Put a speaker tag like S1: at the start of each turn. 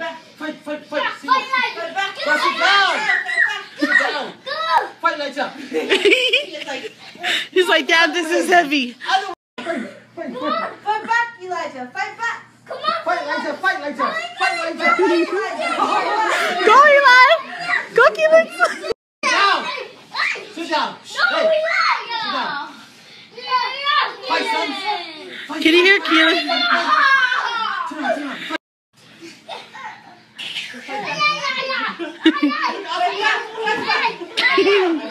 S1: back. Fight, fight, fight. Sit
S2: Fight
S1: down.
S2: like
S1: Fight back.
S2: Go
S1: Go sit down. Sit down.
S2: Go.
S1: Fight like that. It's like,
S3: He's like, Dad, this is heavy.
S1: I don't. Fight, fight, fight.
S4: Fight back, Elijah. Fight back.
S2: Come on.
S1: Fight like that. Fight like that. Fight like that.
S3: Go, Eli. Go, Keelan.
S1: Down. Sit down.
S2: No,
S1: Hey.
S2: Elijah.
S1: Fight, son. Fight.
S3: Can you hear Keelan?
S1: Sit down, sit.
S2: Yeah.